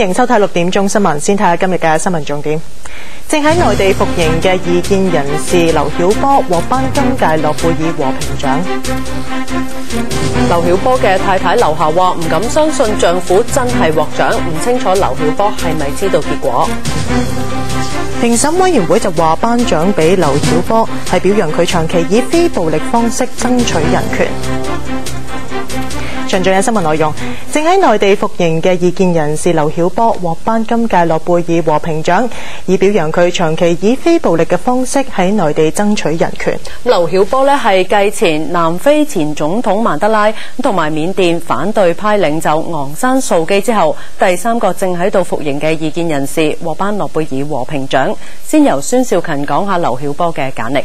迎收睇六點鐘新聞，先睇下今日嘅新聞重點。正喺內地服刑嘅意見人士劉曉波獲頒今屆諾貝爾和平獎。劉曉波嘅太太劉霞話唔敢相信丈夫真係獲獎，唔清楚劉曉波係咪知道結果。評審委員會就話頒獎俾劉曉波係表揚佢長期以非暴力方式爭取人權。詳盡嘅新聞內容，正喺內地服刑嘅意見人士劉曉波獲頒今屆諾貝爾和平獎，以表揚佢長期以非暴力嘅方式喺內地爭取人權。劉曉波呢係繼前南非前總統曼德拉同埋緬甸反對派領袖昂山素基之後，第三個正喺度服刑嘅意見人士獲頒諾貝爾和平獎。先由孫少勤講下劉曉波嘅簡歷。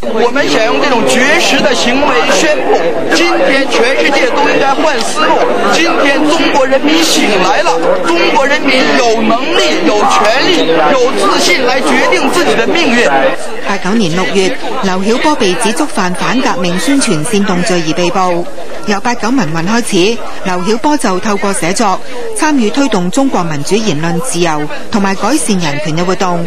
我们想用这种绝食的行为宣布，今天全世界都应该换思路。今天中国人民醒来了，中国人民有能力、有权利、有自信来决定自己的命运。八九年六月，刘晓波被指触犯反革命宣传煽动罪而被捕。由八九民运开始，刘晓波就透过写作参与推动中国民主言论自由同埋改善人权嘅活动。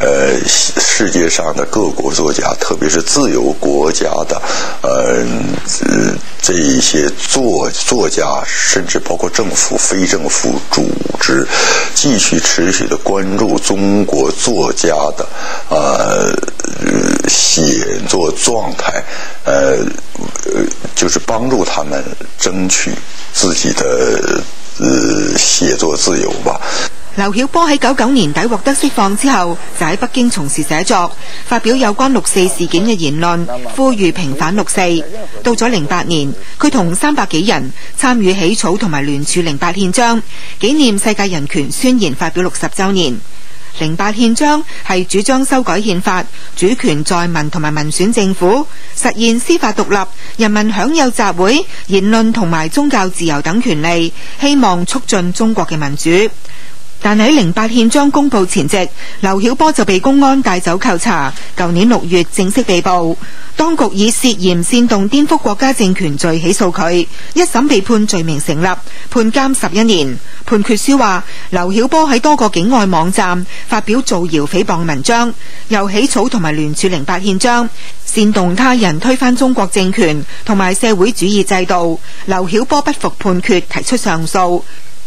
呃，世界上的各国作家，特别是自由国家的，呃，这一些作作家，甚至包括政府、非政府组织，继续持续的关注中国作家的，呃，写作状态，呃，就是帮助他们争取自己的。呃，写作自由吧。劉曉波喺九九年底獲得釋放之後，就喺北京從事寫作，發表有關六四事件嘅言論，呼籲平反六四。到咗零八年，佢同三百幾人參與起草同埋聯署零八憲章，紀念世界人權宣言發表六十周年。零八憲章係主張修改憲法，主權在民同埋民選政府，實現司法獨立，人民享有集會、言論同埋宗教自由等權利，希望促進中國嘅民主。但喺零八憲章公布前夕，劉曉波就被公安帶走扣查，舊年六月正式被捕。當局以涉嫌煽動顛覆國家政權罪起訴佢，一審被判罪名成立，判監十一年。判決書話，劉曉波喺多個境外網站發表造謠誹謗文章，又起草同埋聯署零八憲章，煽動他人推翻中國政權同埋社會主義制度。劉曉波不服判決，提出上訴。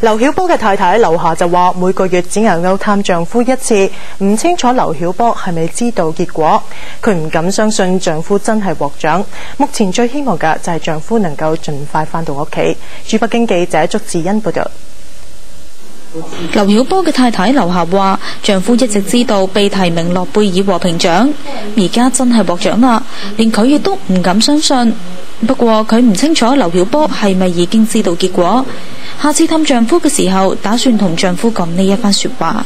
劉曉波嘅太太劉霞就話：每個月只能够探丈夫一次，唔清楚劉曉波係咪知道結果。佢唔敢相信丈夫真係獲獎。目前最希望嘅就係丈夫能夠盡快返到屋企。驻北京記者祝志恩報道。劉曉波嘅太太劉霞話：丈夫一直知道被提名諾貝爾和平獎，而家真係獲獎啦，连佢亦都唔敢相信。不過佢唔清楚劉曉波係咪已經知道結果。下次氹丈夫嘅時候，打算同丈夫講呢一番說話。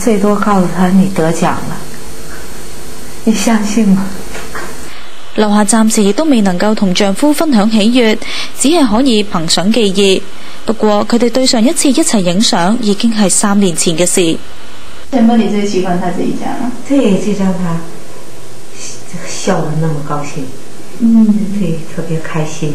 最多告訴他你得獎了，你相信嗎？劉霞暫時亦都未能夠同丈夫分享喜悅，只係可以憑相記憶。不過佢哋對上一次一齊影相已經係三年前嘅事。什麼你最喜歡他這一張啊？對，這張他笑得那麼高興，嗯，對，特別開心。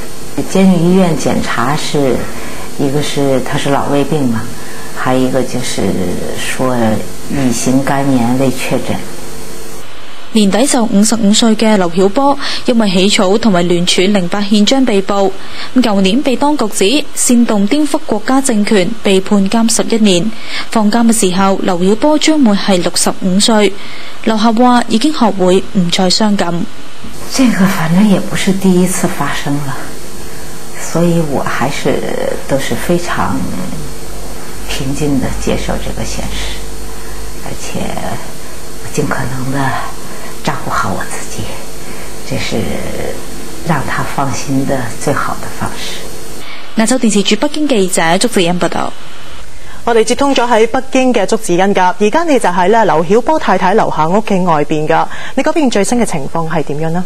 监狱医院检查是，一个是他是老胃病嘛，还有一个就是说乙型肝炎未确诊。年底就五十五歲嘅劉曉波，因為起草同埋聯署零八憲章被捕。咁舊年被當局指煽動顛覆國家政權，被判監十一年。放監嘅時候，劉曉波將會係六十五歲。劉俠話已經學會唔再傷感。這個反正也不是第一次發生了，所以我还是都是非常平静的接受这个现实，而且尽可能的。照顾好我自己，这是让他放心的最好的方式。亚洲電視駐北京記者祝子欣報道。我哋接通咗喺北京嘅祝子欣噶，而家你就喺咧劉曉波太太樓下屋企外邊噶，你嗰邊最新嘅情況係點樣呢？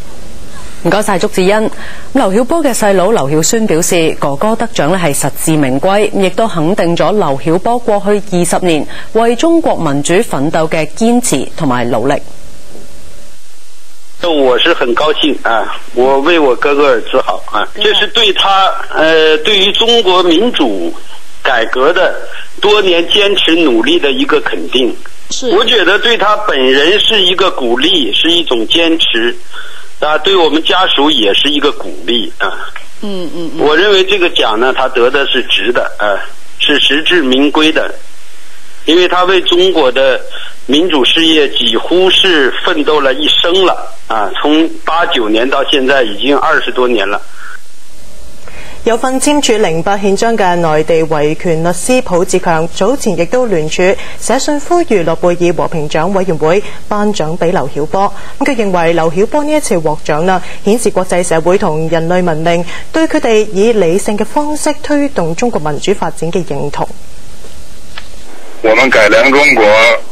唔該晒，祝志恩。劉曉波嘅細佬劉曉宣表示，哥哥得獎咧係實至名歸，亦都肯定咗劉曉波過去二十年為中國民主奮鬥嘅堅持同埋努力。我是很高興啊！我為我哥哥而自豪啊！這是對他，呃，對於中國民主改革的多年堅持努力的一個肯定。是，我覺得對他本人是一個鼓勵，是一種堅持。啊，对我们家属也是一个鼓励啊！嗯嗯，我认为这个奖呢，他得的是值的啊，是实至名归的，因为他为中国的民主事业几乎是奋斗了一生了啊！从八九年到现在已经二十多年了。有份簽署零八憲章嘅內地維權律師普志強早前亦都聯署寫信呼籲諾貝爾和平獎委員會頒獎俾劉曉波。咁佢認為劉曉波呢一次獲獎啦，顯示國際社會同人類文明對佢哋以理性嘅方式推動中國民主發展嘅認同。我們改良中國，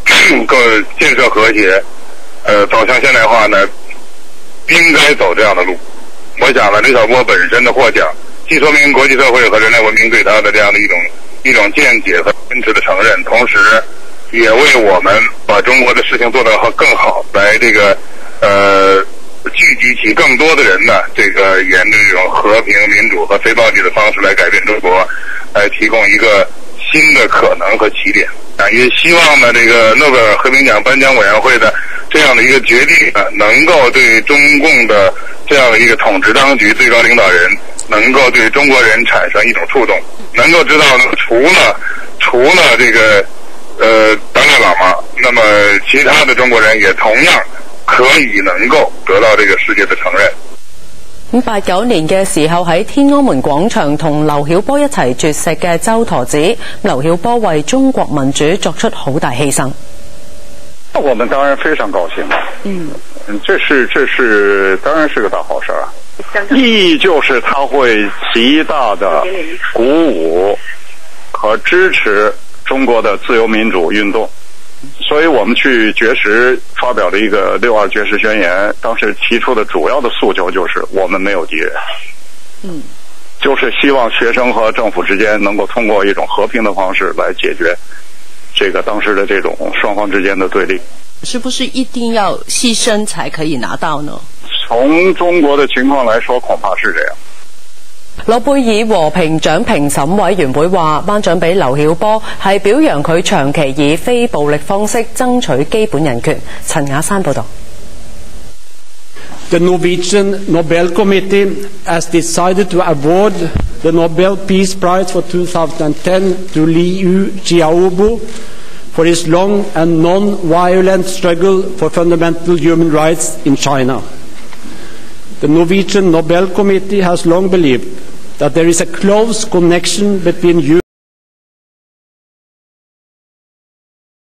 個建設和諧，呃，走向現代化呢，應該走這樣的路。我想呢，劉曉波本身的獲獎。既说明国际社会和人类文明对他的这样的一种一种见解和坚持的承认，同时也为我们把中国的事情做得更好，来这个呃聚集起更多的人呢，这个沿着这种和平、民主和非暴力的方式来改变中国，来提供一个新的可能和起点。啊，也希望呢，这个诺贝尔和平奖颁奖委员会的这样的一个决定啊，能够对中共的这样的一个统治当局最高领导人。能够对中国人产生一种触动，能够知道呢，除了除了这个，呃，达赖喇嘛，那么其他的中国人也同样可以能够得到这个世界的承认。咁八九年嘅时候喺天安门广场同刘晓波一齐绝食嘅周陀子，刘晓波为中国民主作出好大牺牲。我们当然非常高興，嗯，这是这是当然是个大好事啊。意义就是他会极大的鼓舞和支持中国的自由民主运动，所以我们去绝食发表了一个六二绝食宣言。当时提出的主要的诉求就是我们没有敌人，嗯，就是希望学生和政府之间能够通过一种和平的方式来解决这个当时的这种双方之间的对立。是不是一定要牺牲才可以拿到呢？從中国的情况来说，恐怕是这样。諾貝爾和平獎評審委員會話，頒獎俾劉曉波係表揚佢長期以非暴力方式爭取基本人權。陳雅山報道。The Norwegian Nobel Committee has decided to award the Nobel Peace Prize for 2010 to Liu Xiaobo for his long and non-violent struggle for fundamental human rights in China. The Norwegian Nobel Committee has long believed that there is a close connection between